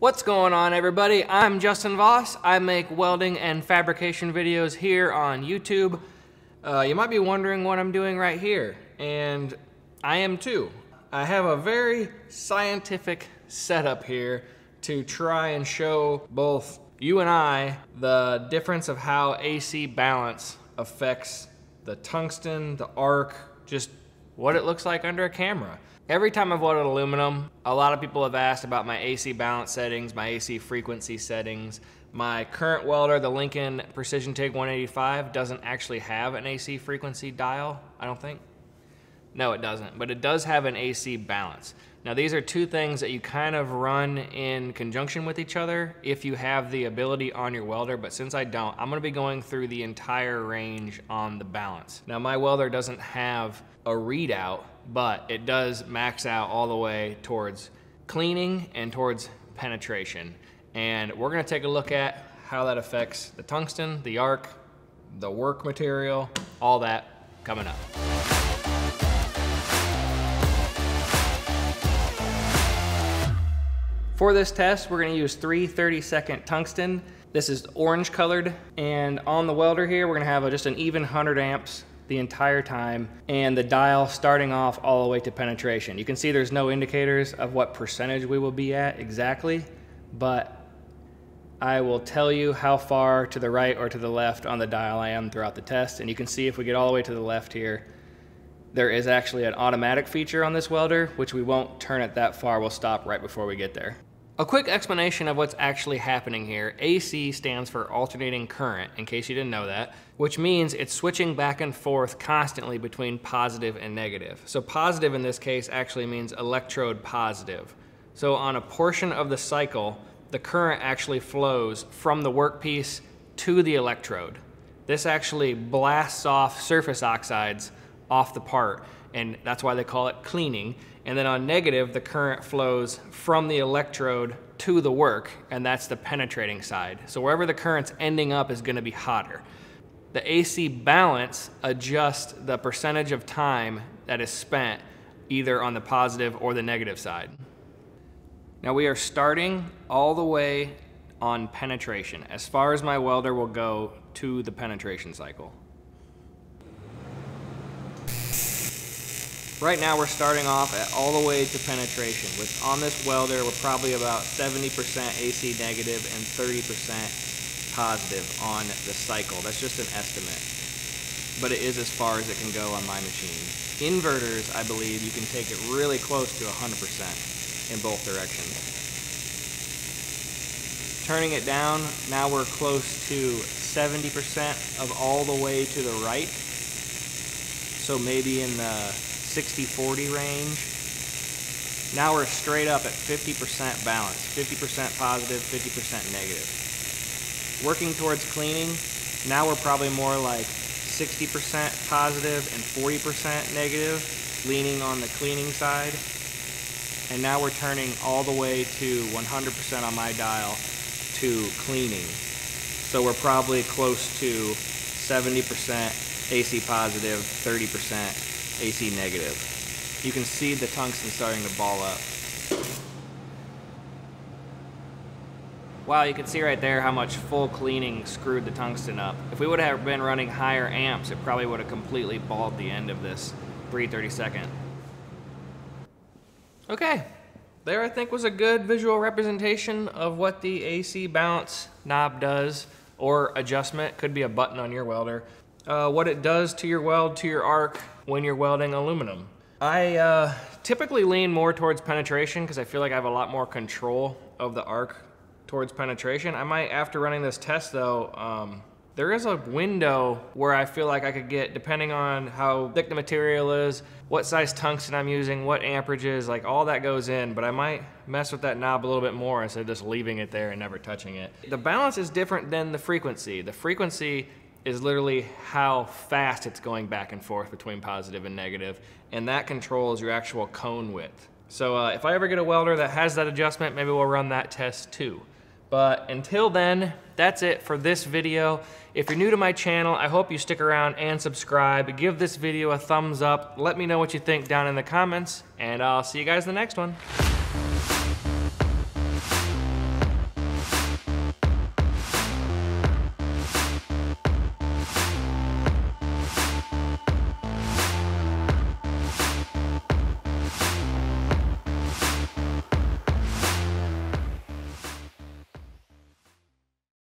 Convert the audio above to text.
What's going on everybody? I'm Justin Voss. I make welding and fabrication videos here on YouTube. Uh, you might be wondering what I'm doing right here, and I am too. I have a very scientific setup here to try and show both you and I the difference of how AC balance affects the tungsten, the arc, just what it looks like under a camera. Every time I've welded aluminum, a lot of people have asked about my AC balance settings, my AC frequency settings. My current welder, the Lincoln Precision TIG 185, doesn't actually have an AC frequency dial, I don't think. No, it doesn't, but it does have an AC balance. Now these are two things that you kind of run in conjunction with each other if you have the ability on your welder, but since I don't, I'm gonna be going through the entire range on the balance. Now my welder doesn't have a readout but it does max out all the way towards cleaning and towards penetration. And we're gonna take a look at how that affects the tungsten, the arc, the work material, all that coming up. For this test, we're gonna use three 30 second tungsten. This is orange colored, and on the welder here, we're gonna have a, just an even 100 amps the entire time and the dial starting off all the way to penetration. You can see there's no indicators of what percentage we will be at exactly, but I will tell you how far to the right or to the left on the dial I am throughout the test. And you can see if we get all the way to the left here, there is actually an automatic feature on this welder, which we won't turn it that far. We'll stop right before we get there. A quick explanation of what's actually happening here. AC stands for alternating current, in case you didn't know that, which means it's switching back and forth constantly between positive and negative. So positive in this case actually means electrode positive. So on a portion of the cycle, the current actually flows from the workpiece to the electrode. This actually blasts off surface oxides off the part, and that's why they call it cleaning. And then on negative, the current flows from the electrode to the work, and that's the penetrating side. So wherever the current's ending up is gonna be hotter. The AC balance adjusts the percentage of time that is spent either on the positive or the negative side. Now we are starting all the way on penetration, as far as my welder will go to the penetration cycle. Right now we're starting off at all the way to penetration, which on this welder we're probably about 70% AC negative and 30% positive on the cycle. That's just an estimate, but it is as far as it can go on my machine. Inverters, I believe, you can take it really close to 100% in both directions. Turning it down, now we're close to 70% of all the way to the right. So maybe in the 60-40 range. Now we're straight up at 50% balance, 50% positive, 50% negative. Working towards cleaning, now we're probably more like 60% positive and 40% negative, leaning on the cleaning side. And now we're turning all the way to 100% on my dial to cleaning. So we're probably close to 70% AC positive, 30% AC negative. You can see the tungsten starting to ball up. Wow, you can see right there how much full cleaning screwed the tungsten up. If we would have been running higher amps, it probably would have completely balled the end of this 332nd. Okay, there I think was a good visual representation of what the AC balance knob does or adjustment, could be a button on your welder uh, what it does to your weld, to your arc when you're welding aluminum. I uh, typically lean more towards penetration because I feel like I have a lot more control of the arc towards penetration. I might, after running this test though, um, there is a window where I feel like I could get, depending on how thick the material is, what size tungsten I'm using, what amperages, like all that goes in, but I might mess with that knob a little bit more instead of just leaving it there and never touching it. The balance is different than the frequency. The frequency is literally how fast it's going back and forth between positive and negative, and that controls your actual cone width. So uh, if I ever get a welder that has that adjustment, maybe we'll run that test too. But until then, that's it for this video. If you're new to my channel, I hope you stick around and subscribe. Give this video a thumbs up. Let me know what you think down in the comments, and I'll see you guys in the next one.